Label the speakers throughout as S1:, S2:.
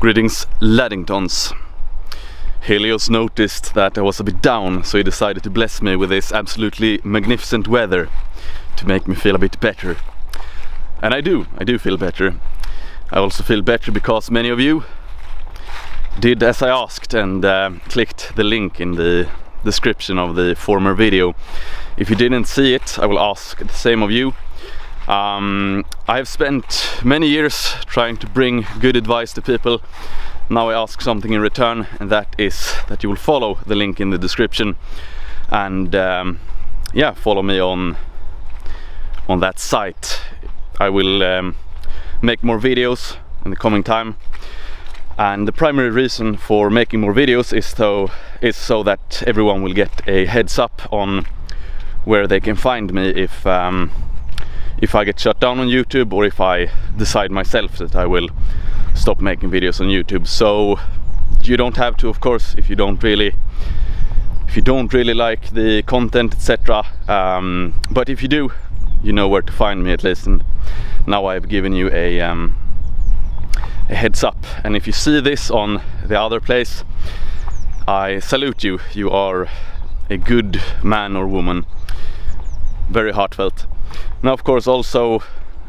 S1: Greetings Laddingtons. Helios noticed that I was a bit down so he decided to bless me with this absolutely magnificent weather to make me feel a bit better. And I do, I do feel better. I also feel better because many of you did as I asked and uh, clicked the link in the description of the former video. If you didn't see it, I will ask the same of you um, I have spent many years trying to bring good advice to people. Now I ask something in return and that is that you will follow the link in the description and um, yeah, follow me on on that site. I will um, make more videos in the coming time and the primary reason for making more videos is so is so that everyone will get a heads up on where they can find me if um, if I get shut down on YouTube or if I decide myself that I will stop making videos on YouTube. So you don't have to, of course, if you don't really if you don't really like the content, etc. Um, but if you do, you know where to find me at least. And now I've given you a, um, a heads up. And if you see this on the other place, I salute you. You are a good man or woman. Very heartfelt. Now of course also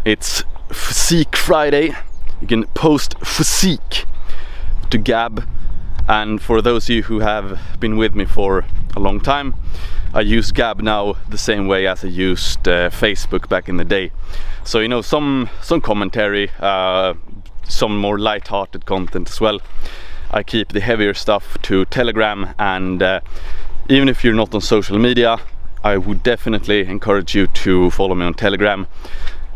S1: it's Physique Friday. You can post physique to Gab and for those of you who have been with me for a long time I use Gab now the same way as I used uh, Facebook back in the day. So you know some some commentary, uh, some more light-hearted content as well. I keep the heavier stuff to Telegram and uh, even if you're not on social media I would definitely encourage you to follow me on Telegram.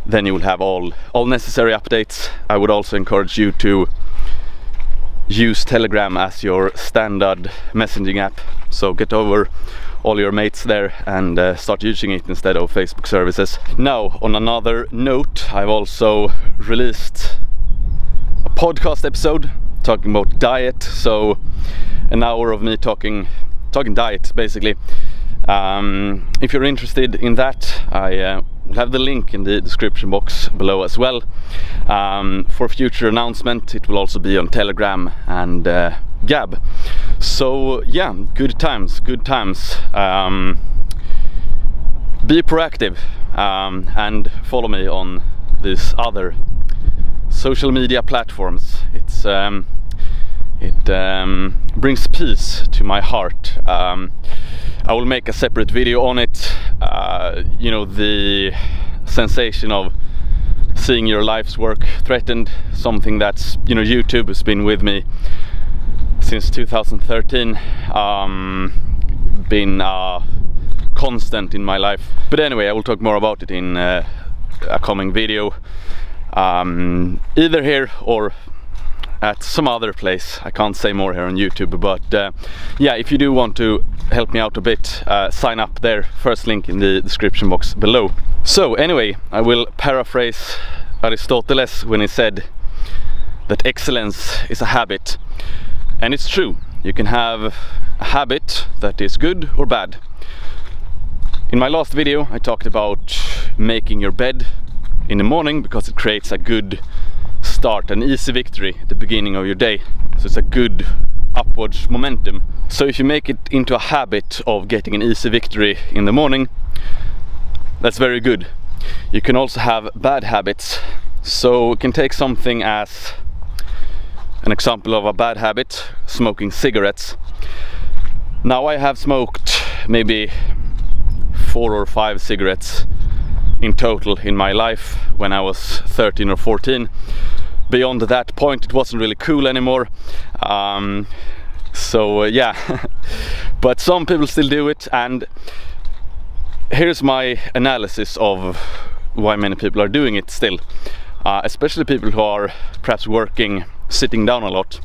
S1: Then you will have all, all necessary updates. I would also encourage you to use Telegram as your standard messaging app. So get over all your mates there and uh, start using it instead of Facebook services. Now, on another note, I've also released a podcast episode talking about diet. So an hour of me talking talking diet basically um, if you're interested in that, I uh, will have the link in the description box below as well. Um, for future announcement, it will also be on Telegram and uh, Gab. So yeah, good times, good times. Um, be proactive um, and follow me on these other social media platforms. It's um, it um, brings peace to my heart. Um, I will make a separate video on it. Uh, you know, the sensation of seeing your life's work threatened, something that's, you know, YouTube has been with me since 2013. Um, been uh, constant in my life. But anyway, I will talk more about it in uh, a coming video. Um, either here or at some other place. I can't say more here on YouTube, but uh, yeah, if you do want to help me out a bit, uh, sign up there. First link in the description box below. So anyway, I will paraphrase Aristoteles when he said that excellence is a habit. And it's true. You can have a habit that is good or bad. In my last video, I talked about making your bed in the morning because it creates a good start, an easy victory at the beginning of your day. So it's a good upwards momentum. So if you make it into a habit of getting an easy victory in the morning, that's very good. You can also have bad habits. So you can take something as an example of a bad habit, smoking cigarettes. Now I have smoked maybe four or five cigarettes in total in my life when I was 13 or 14 beyond that point it wasn't really cool anymore. Um, so uh, yeah. But some people still do it and here's my analysis of why many people are doing it still uh, especially people who are perhaps working sitting down a lot.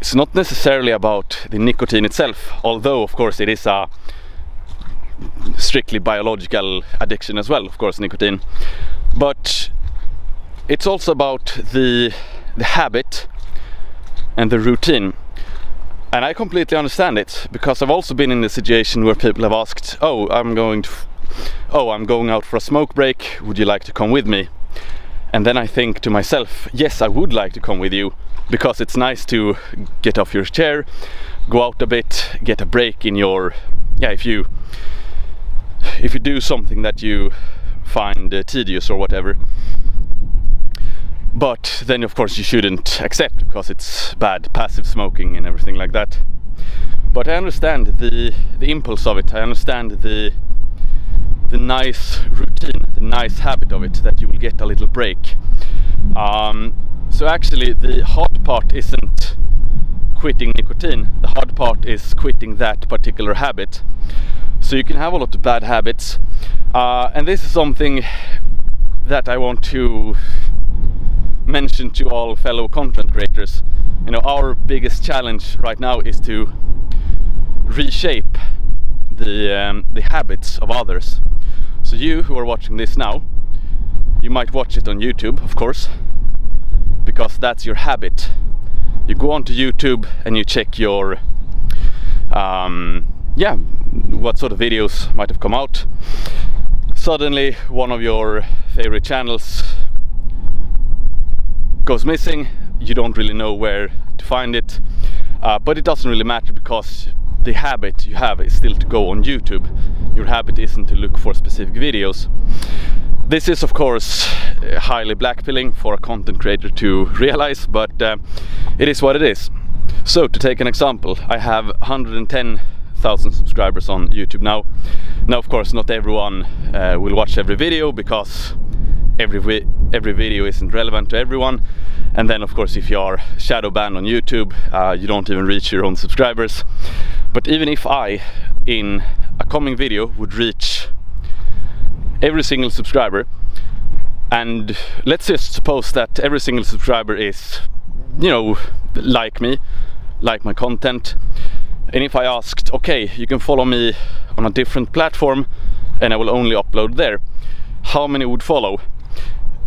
S1: It's not necessarily about the nicotine itself although of course it is a strictly biological addiction as well of course nicotine. But it's also about the the habit and the routine. And I completely understand it because I've also been in a situation where people have asked oh I'm going to oh I'm going out for a smoke break. Would you like to come with me? And then I think to myself yes I would like to come with you because it's nice to get off your chair, go out a bit, get a break in your yeah if you if you do something that you find uh, tedious or whatever but then of course you shouldn't accept because it's bad passive smoking and everything like that. But I understand the the impulse of it. I understand the the nice routine the nice habit of it that you will get a little break. Um, so actually the hard part isn't quitting nicotine. The hard part is quitting that particular habit. So you can have a lot of bad habits. Uh, and this is something that I want to mention to all fellow content creators. You know, our biggest challenge right now is to reshape the um, the habits of others. So you who are watching this now, you might watch it on YouTube, of course, because that's your habit. You go onto YouTube and you check your um, yeah, what sort of videos might have come out. Suddenly, one of your favorite channels goes missing you don't really know where to find it. Uh, but it doesn't really matter because the habit you have is still to go on YouTube. Your habit isn't to look for specific videos. This is of course highly blackpilling for a content creator to realize but uh, it is what it is. So to take an example I have 110,000 subscribers on YouTube now. Now of course not everyone uh, will watch every video because every every video isn't relevant to everyone. And then of course if you are shadow banned on YouTube uh, you don't even reach your own subscribers. But even if I in a coming video would reach every single subscriber and let's just suppose that every single subscriber is you know like me like my content and if I asked okay you can follow me on a different platform and I will only upload there how many would follow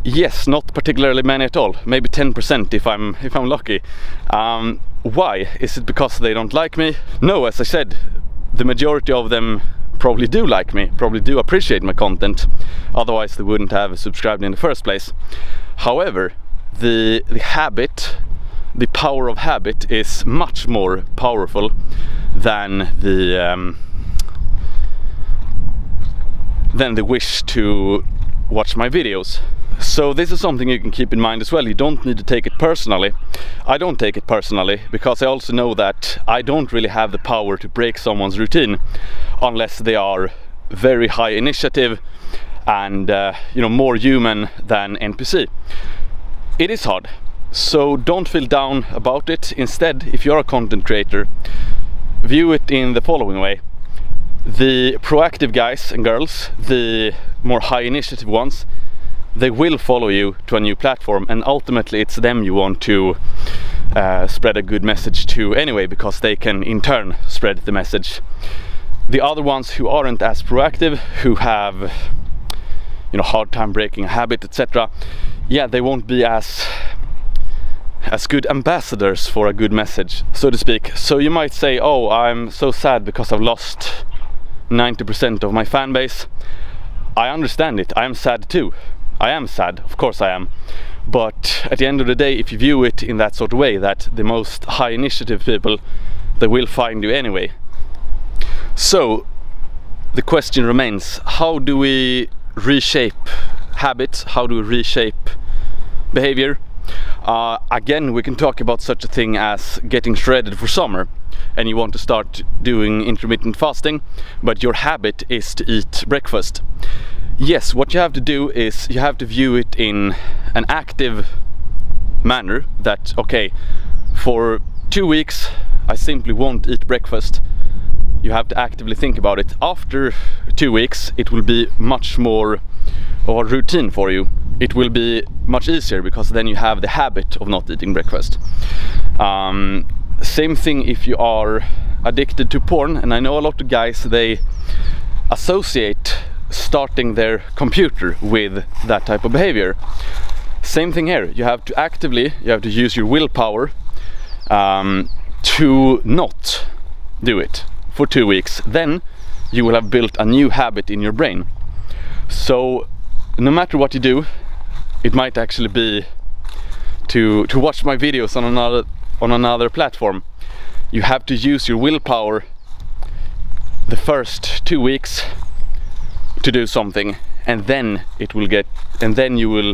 S1: Yes, not particularly many at all. Maybe 10% if I'm if I'm lucky. Um, why? Is it because they don't like me? No, as I said, the majority of them probably do like me, probably do appreciate my content. Otherwise, they wouldn't have subscribed in the first place. However, the the habit, the power of habit, is much more powerful than the um, than the wish to watch my videos. So this is something you can keep in mind as well. You don't need to take it personally. I don't take it personally because I also know that I don't really have the power to break someone's routine unless they are very high initiative and uh, you know more human than NPC. It is hard. So don't feel down about it. Instead, if you're a content creator, view it in the following way. The proactive guys and girls, the more high initiative ones, they will follow you to a new platform and ultimately it's them you want to uh, spread a good message to anyway because they can in turn spread the message. The other ones who aren't as proactive who have you know hard time breaking a habit etc yeah they won't be as as good ambassadors for a good message so to speak. So you might say oh i'm so sad because i've lost 90% of my fan base. I understand it. I am sad too I am sad, of course I am. But at the end of the day, if you view it in that sort of way, that the most high initiative people, they will find you anyway. So, the question remains, how do we reshape habits? How do we reshape behavior? Uh, again, we can talk about such a thing as getting shredded for summer and you want to start doing intermittent fasting, but your habit is to eat breakfast yes what you have to do is you have to view it in an active manner that okay for two weeks I simply won't eat breakfast. You have to actively think about it. After two weeks it will be much more of a routine for you. It will be much easier because then you have the habit of not eating breakfast. Um, same thing if you are addicted to porn and I know a lot of guys they associate starting their computer with that type of behavior. Same thing here, you have to actively, you have to use your willpower um, to not do it for two weeks. Then you will have built a new habit in your brain. So no matter what you do, it might actually be to to watch my videos on another on another platform you have to use your willpower the first two weeks to do something and then it will get and then you will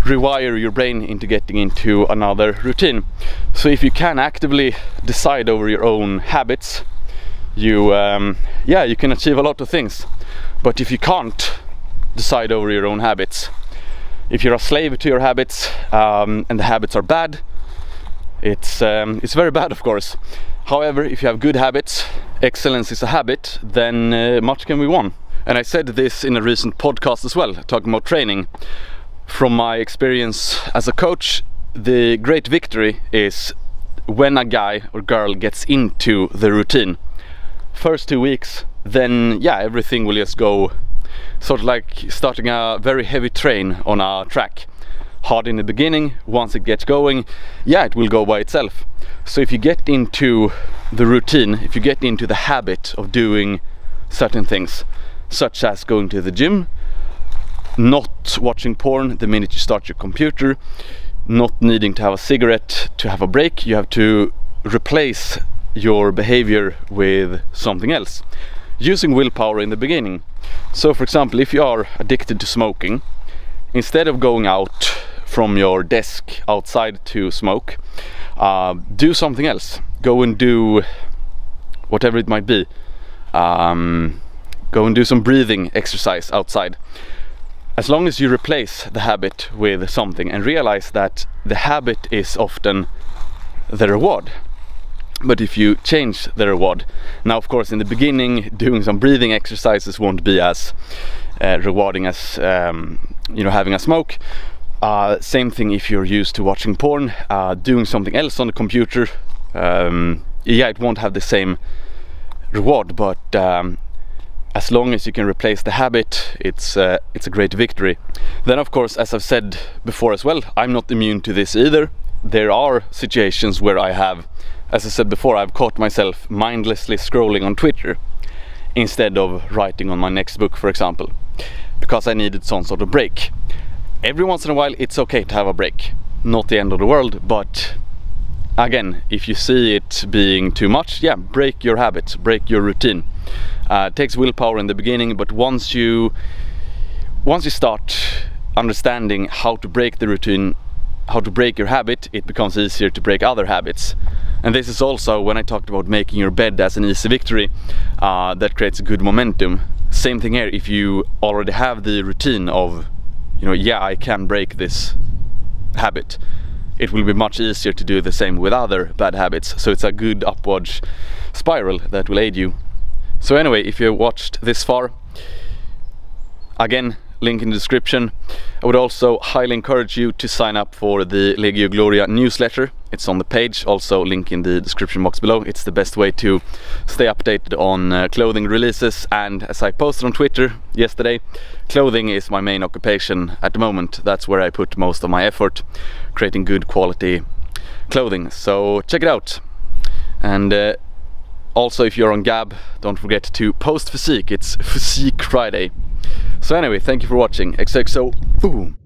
S1: rewire your brain into getting into another routine. So if you can actively decide over your own habits you um, yeah you can achieve a lot of things. But if you can't decide over your own habits if you're a slave to your habits um, and the habits are bad it's um, it's very bad of course. However if you have good habits excellence is a habit then uh, much can be won and I said this in a recent podcast as well talking about training. From my experience as a coach the great victory is when a guy or girl gets into the routine. First two weeks then yeah everything will just go sort of like starting a very heavy train on a track. Hard in the beginning once it gets going yeah it will go by itself. So if you get into the routine if you get into the habit of doing certain things such as going to the gym not watching porn the minute you start your computer not needing to have a cigarette to have a break. You have to replace your behavior with something else using willpower in the beginning. So for example if you are addicted to smoking instead of going out from your desk outside to smoke uh, do something else. Go and do whatever it might be. Um, go and do some breathing exercise outside. As long as you replace the habit with something and realize that the habit is often the reward. But if you change the reward now of course in the beginning doing some breathing exercises won't be as uh, rewarding as um, you know having a smoke. Uh, same thing if you're used to watching porn uh, doing something else on the computer um, yeah it won't have the same reward but um, as long as you can replace the habit it's uh, it's a great victory. Then of course as I've said before as well I'm not immune to this either. There are situations where I have as I said before I've caught myself mindlessly scrolling on Twitter instead of writing on my next book for example because I needed some sort of break. Every once in a while it's okay to have a break. Not the end of the world but again if you see it being too much yeah break your habits break your routine uh, it takes willpower in the beginning, but once you once you start understanding how to break the routine, how to break your habit, it becomes easier to break other habits. And this is also when I talked about making your bed as an easy victory, uh, that creates good momentum. Same thing here, if you already have the routine of, you know, yeah, I can break this habit, it will be much easier to do the same with other bad habits. So it's a good upward spiral that will aid you so anyway, if you watched this far, again, link in the description. I would also highly encourage you to sign up for the Legio Gloria newsletter. It's on the page, also link in the description box below. It's the best way to stay updated on uh, clothing releases and as I posted on Twitter yesterday, clothing is my main occupation at the moment. That's where I put most of my effort, creating good quality clothing. So check it out. And uh, also if you're on Gab don't forget to post physique. It's physique Friday. So anyway thank you for watching. XXO boom